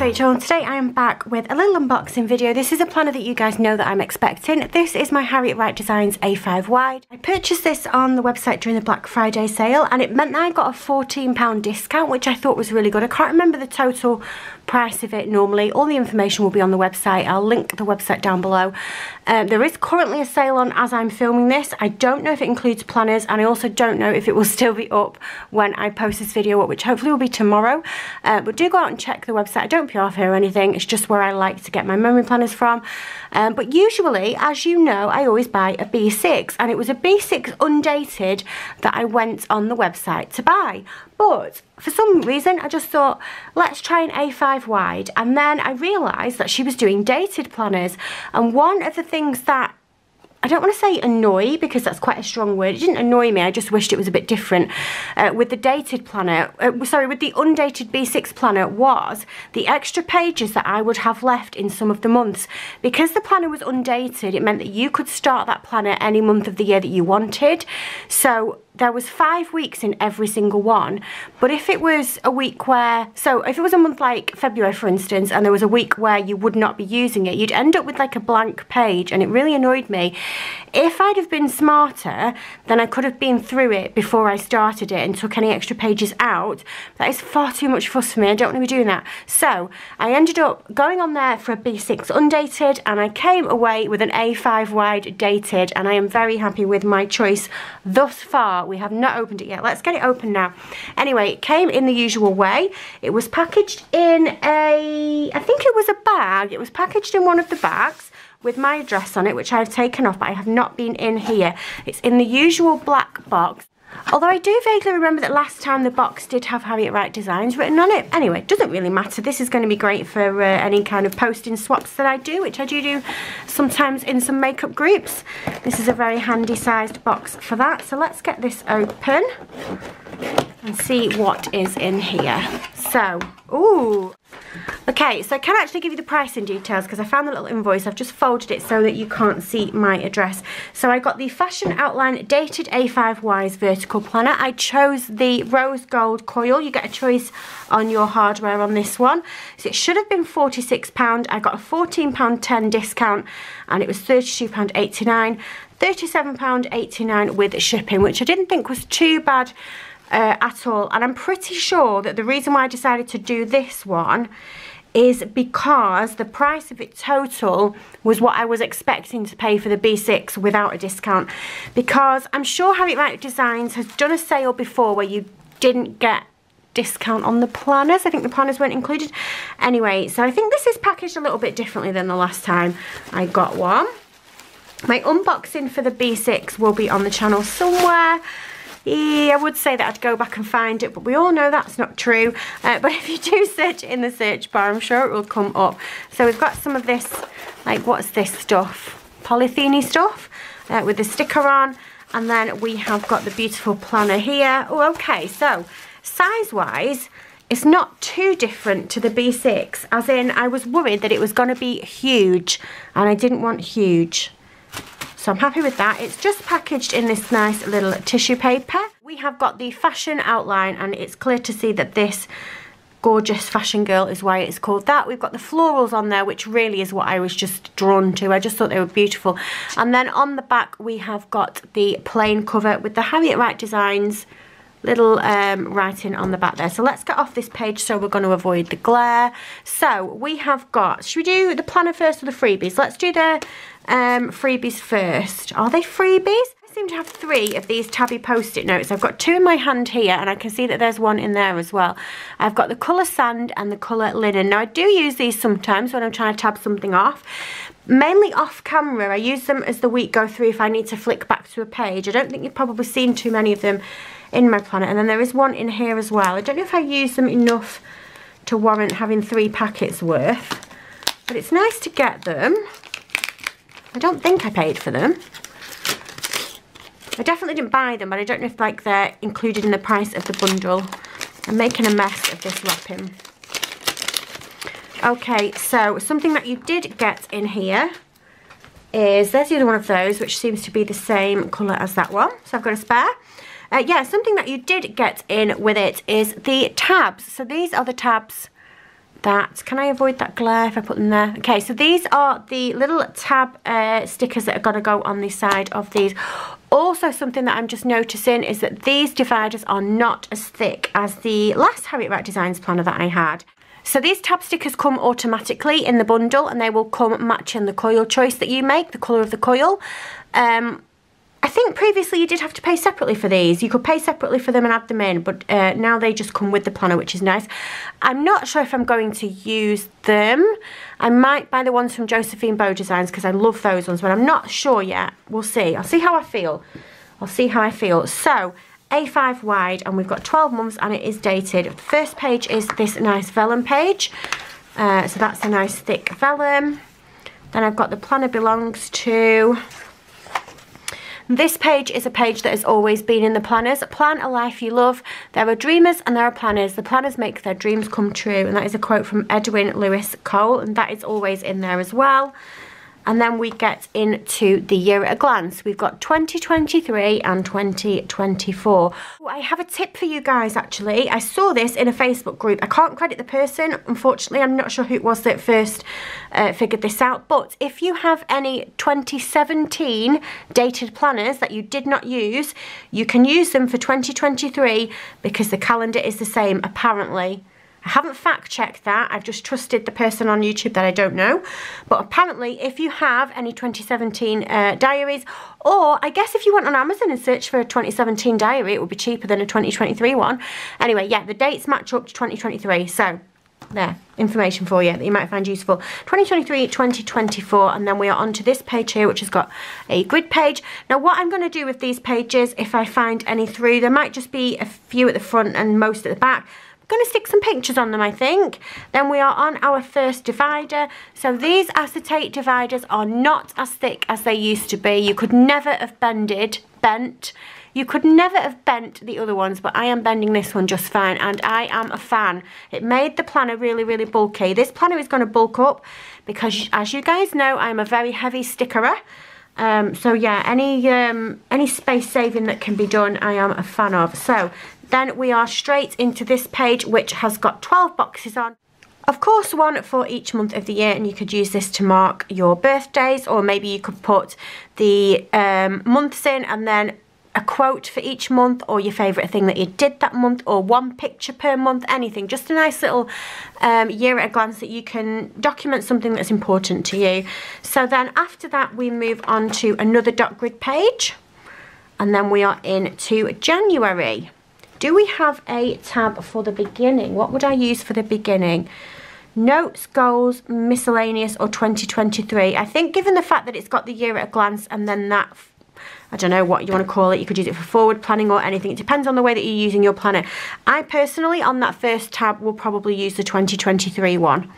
Rachel and today I am back with a little unboxing video. This is a planner that you guys know that I'm expecting. This is my Harriet Wright Designs A5 wide. I purchased this on the website during the Black Friday sale and it meant that I got a £14 discount which I thought was really good. I can't remember the total price of it normally. All the information will be on the website. I'll link the website down below. Um, there is currently a sale on as I'm filming this. I don't know if it includes planners and I also don't know if it will still be up when I post this video which hopefully will be tomorrow. Uh, but do go out and check the website. I don't PR here or anything. It's just where I like to get my memory planners from. Um, but usually, as you know, I always buy a B6 and it was a B6 undated that I went on the website to buy. But for some reason, I just thought, let's try an A5 wide. And then I realised that she was doing dated planners. And one of the things that I don't want to say annoy because that's quite a strong word. It didn't annoy me, I just wished it was a bit different. Uh, with the dated planner, uh, sorry, with the undated B6 planner was the extra pages that I would have left in some of the months. Because the planner was undated, it meant that you could start that planner any month of the year that you wanted. So there was five weeks in every single one but if it was a week where so if it was a month like February for instance and there was a week where you would not be using it you'd end up with like a blank page and it really annoyed me. If I'd have been smarter then I could have been through it before I started it and took any extra pages out. That is far too much fuss for me. I don't want to be doing that. So I ended up going on there for a B6 undated and I came away with an A5 wide dated and I am very happy with my choice thus far we have not opened it yet. Let's get it open now. Anyway, it came in the usual way. It was packaged in a, I think it was a bag. It was packaged in one of the bags with my address on it, which I've taken off, but I have not been in here. It's in the usual black box. Although I do vaguely remember that last time the box did have Harriet Wright designs written on it. Anyway, doesn't really matter. This is going to be great for uh, any kind of posting swaps that I do, which I do do sometimes in some makeup groups. This is a very handy sized box for that. So let's get this open and see what is in here. So, ooh, Okay, so I can actually give you the pricing details because I found the little invoice. I've just folded it so that you can't see my address. So I got the Fashion Outline Dated A5 Wide Vertical Planner. I chose the Rose Gold Coil. You get a choice on your hardware on this one. So it should have been £46. I got a £14.10 discount and it was £32.89. £37.89 with shipping, which I didn't think was too bad uh, at all. And I'm pretty sure that the reason why I decided to do this one is because the price of it total was what I was expecting to pay for the B6 without a discount. Because I'm sure Harriet Wright Designs has done a sale before where you didn't get discount on the planners. I think the planners weren't included. Anyway, so I think this is packaged a little bit differently than the last time I got one. My unboxing for the B6 will be on the channel somewhere. I would say that I'd go back and find it, but we all know that's not true. Uh, but if you do search in the search bar, I'm sure it will come up. So we've got some of this, like what's this stuff? Polythene stuff uh, with the sticker on. And then we have got the beautiful planner here. Oh, okay, so size-wise, it's not too different to the B6, as in I was worried that it was going to be huge, and I didn't want huge. So I'm happy with that. It's just packaged in this nice little tissue paper. We have got the fashion outline and it's clear to see that this gorgeous fashion girl is why it's called that. We've got the florals on there, which really is what I was just drawn to. I just thought they were beautiful. And then on the back, we have got the plain cover with the Harriet Wright designs little um, writing on the back there. So let's get off this page so we're going to avoid the glare. So we have got, should we do the planner first or the freebies? Let's do the um, freebies first. Are they freebies? I seem to have three of these tabby post-it notes. I've got two in my hand here and I can see that there's one in there as well. I've got the colour sand and the colour linen. Now I do use these sometimes when I'm trying to tab something off. Mainly off camera. I use them as the week go through if I need to flick back to a page. I don't think you've probably seen too many of them in my planner. And then there is one in here as well. I don't know if I use them enough to warrant having three packets worth. But it's nice to get them. I don't think I paid for them. I definitely didn't buy them, but I don't know if like they're included in the price of the bundle. I'm making a mess of this wrapping. Okay, so something that you did get in here is, there's the other one of those, which seems to be the same colour as that one. So I've got a spare. Uh, yeah, something that you did get in with it is the tabs. So these are the tabs that. Can I avoid that glare if I put them there? Okay, so these are the little tab uh, stickers that are going to go on the side of these. Also, something that I'm just noticing is that these dividers are not as thick as the last Harriet Wright Designs planner that I had. So these tab stickers come automatically in the bundle and they will come matching the coil choice that you make, the colour of the coil. Um, I think previously you did have to pay separately for these. You could pay separately for them and add them in, but uh, now they just come with the planner, which is nice. I'm not sure if I'm going to use them. I might buy the ones from Josephine Bow Designs because I love those ones, but I'm not sure yet. We'll see. I'll see how I feel. I'll see how I feel. So, A5 wide, and we've got 12 months, and it is dated. First page is this nice vellum page. Uh, so that's a nice thick vellum. Then I've got the planner belongs to this page is a page that has always been in the planners. Plan a life you love. There are dreamers and there are planners. The planners make their dreams come true. And that is a quote from Edwin Louis Cole. And that is always in there as well. And then we get into the year at a glance. We've got 2023 and 2024. I have a tip for you guys actually. I saw this in a Facebook group. I can't credit the person. Unfortunately, I'm not sure who it was that first uh, figured this out. But if you have any 2017 dated planners that you did not use, you can use them for 2023 because the calendar is the same apparently. I haven't fact checked that, I've just trusted the person on YouTube that I don't know. But apparently if you have any 2017 uh, diaries, or I guess if you went on Amazon and searched for a 2017 diary, it would be cheaper than a 2023 one. Anyway, yeah, the dates match up to 2023, so there, information for you that you might find useful. 2023, 2024, and then we are on to this page here, which has got a grid page. Now, what I'm going to do with these pages, if I find any through, there might just be a few at the front and most at the back, to stick some pictures on them, I think. Then we are on our first divider. So these acetate dividers are not as thick as they used to be. You could never have bended, bent. You could never have bent the other ones, but I am bending this one just fine, and I am a fan. It made the planner really, really bulky. This planner is going to bulk up because, as you guys know, I'm a very heavy stickerer. Um, so yeah, any um, any space saving that can be done, I am a fan of. So then we are straight into this page, which has got 12 boxes on. Of course, one for each month of the year, and you could use this to mark your birthdays, or maybe you could put the um, months in and then a quote for each month or your favourite thing that you did that month or one picture per month, anything. Just a nice little um, year at a glance that you can document something that's important to you. So then after that we move on to another dot grid page and then we are into January. Do we have a tab for the beginning? What would I use for the beginning? Notes, goals, miscellaneous or 2023. I think given the fact that it's got the year at a glance and then that I don't know what you want to call it. You could use it for forward planning or anything. It depends on the way that you're using your planner. I personally, on that first tab, will probably use the 2023 one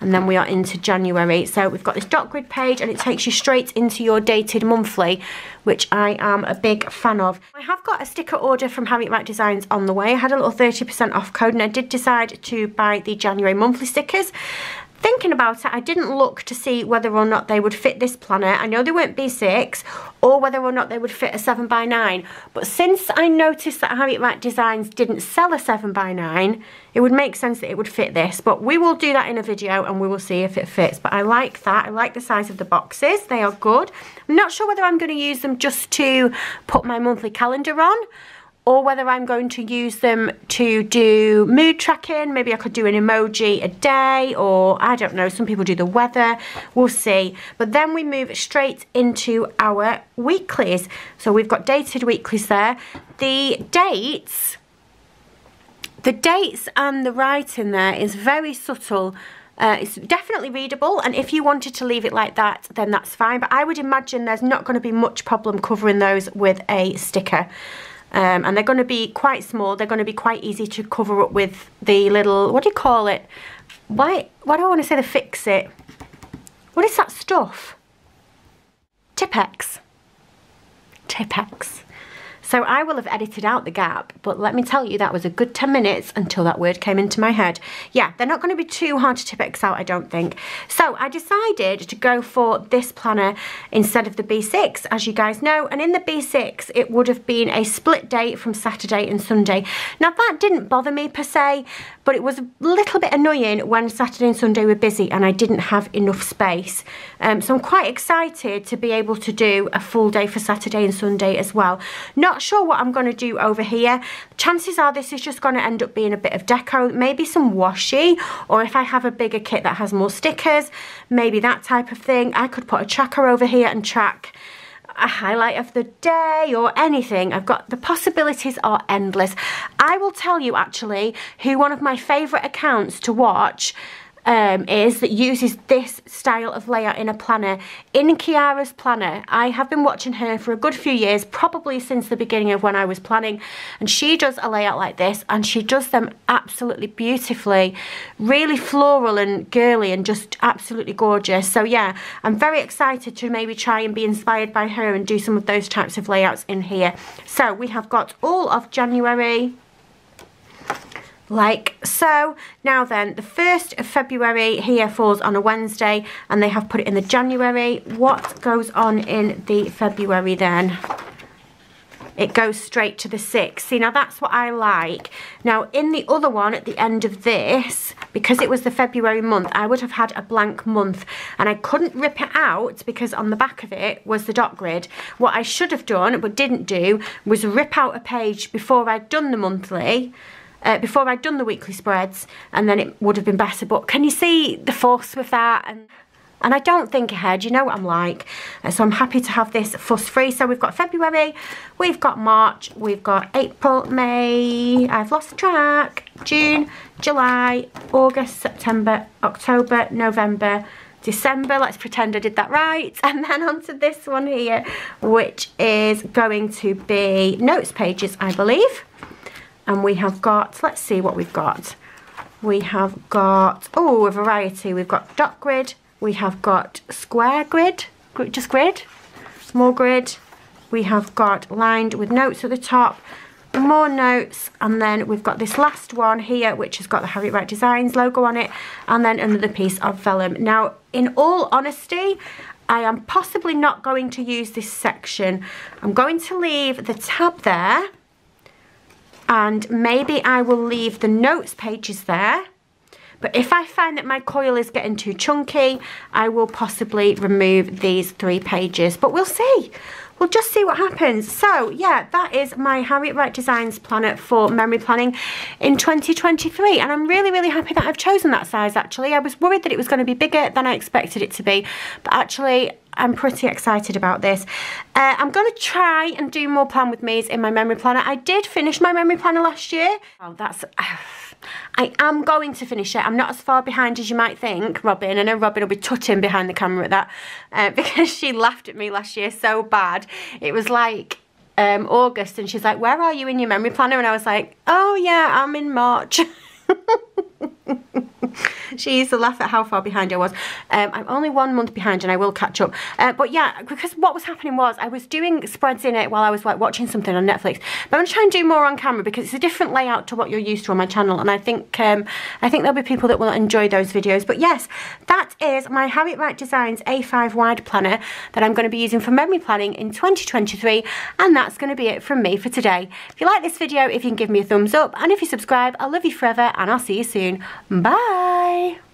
and then we are into January. So we've got this dot grid page and it takes you straight into your dated monthly, which I am a big fan of. I have got a sticker order from Harriet Wright Designs on the way. I had a little 30% off code and I did decide to buy the January monthly stickers thinking about it, I didn't look to see whether or not they would fit this planner. I know they weren't B6 or whether or not they would fit a 7x9. But since I noticed that Harriet Wright Designs didn't sell a 7x9, it would make sense that it would fit this. But we will do that in a video and we will see if it fits. But I like that. I like the size of the boxes. They are good. I'm not sure whether I'm going to use them just to put my monthly calendar on or whether I'm going to use them to do mood tracking. Maybe I could do an emoji a day or I don't know, some people do the weather. We'll see. But then we move straight into our weeklies. So we've got dated weeklies there. The dates, the dates and the writing there is very subtle. Uh, it's definitely readable and if you wanted to leave it like that then that's fine but I would imagine there's not going to be much problem covering those with a sticker um, and they're going to be quite small. They're going to be quite easy to cover up with the little, what do you call it? Why, why do I want to say the fix-it? What is that stuff? Tipp-Ex. Tipp-Ex. So I will have edited out the gap, but let me tell you, that was a good 10 minutes until that word came into my head. Yeah, they're not going to be too hard to Tippex out, I don't think. So I decided to go for this planner instead of the B6, as you guys know. And in the B6, it would have been a split date from Saturday and Sunday. Now that didn't bother me per se, but it was a little bit annoying when Saturday and Sunday were busy and I didn't have enough space. Um, so I'm quite excited to be able to do a full day for Saturday and Sunday as well. Not sure what I'm going to do over here. Chances are this is just going to end up being a bit of deco, maybe some washi, or if I have a bigger kit that has more stickers, maybe that type of thing. I could put a tracker over here and track a highlight of the day or anything. I've got, the possibilities are endless. I will tell you actually who one of my favourite accounts to watch um, is that uses this style of layout in a planner. In Kiara's planner, I have been watching her for a good few years, probably since the beginning of when I was planning, and she does a layout like this, and she does them absolutely beautifully, really floral and girly and just absolutely gorgeous. So yeah, I'm very excited to maybe try and be inspired by her and do some of those types of layouts in here. So we have got all of January, like so. Now then, the 1st of February here falls on a Wednesday and they have put it in the January. What goes on in the February then? It goes straight to the 6th. See, now that's what I like. Now, in the other one, at the end of this, because it was the February month, I would have had a blank month. And I couldn't rip it out because on the back of it was the dot grid. What I should have done, but didn't do, was rip out a page before I'd done the monthly uh, before I'd done the weekly spreads and then it would have been better. But can you see the fuss with that? And and I don't think ahead, you know what I'm like. Uh, so I'm happy to have this fuss free. So we've got February, we've got March, we've got April, May, I've lost track, June, July, August, September, October, November, December, let's pretend I did that right. And then onto this one here, which is going to be notes pages, I believe and we have got, let's see what we've got. We have got, oh, a variety. We've got dot grid, we have got square grid, just grid, more grid. We have got lined with notes at the top, more notes, and then we've got this last one here, which has got the Harriet Wright Designs logo on it, and then another piece of vellum. Now, in all honesty, I am possibly not going to use this section. I'm going to leave the tab there and maybe I will leave the notes pages there but if I find that my coil is getting too chunky I will possibly remove these three pages but we'll see we'll just see what happens. So yeah, that is my Harriet Wright Designs planner for memory planning in 2023. And I'm really, really happy that I've chosen that size actually. I was worried that it was going to be bigger than I expected it to be. But actually, I'm pretty excited about this. Uh, I'm going to try and do more plan with me's in my memory planner. I did finish my memory planner last year. Oh, that's... I am going to finish it. I'm not as far behind as you might think, Robin. I know Robin will be tutting behind the camera at that uh, because she laughed at me last year so bad. It was like um, August and she's like, where are you in your memory planner? And I was like, oh yeah, I'm in March. she used to laugh at how far behind I was. Um, I'm only one month behind and I will catch up. Uh, but yeah, because what was happening was I was doing spreads in it while I was like watching something on Netflix. But I'm going to try and do more on camera because it's a different layout to what you're used to on my channel. And I think um, I think there'll be people that will enjoy those videos. But yes, that is my Harriet Wright Designs A5 wide planner that I'm going to be using for memory planning in 2023. And that's going to be it from me for today. If you like this video, if you can give me a thumbs up and if you subscribe, I love you forever and I'll see you soon. Bye!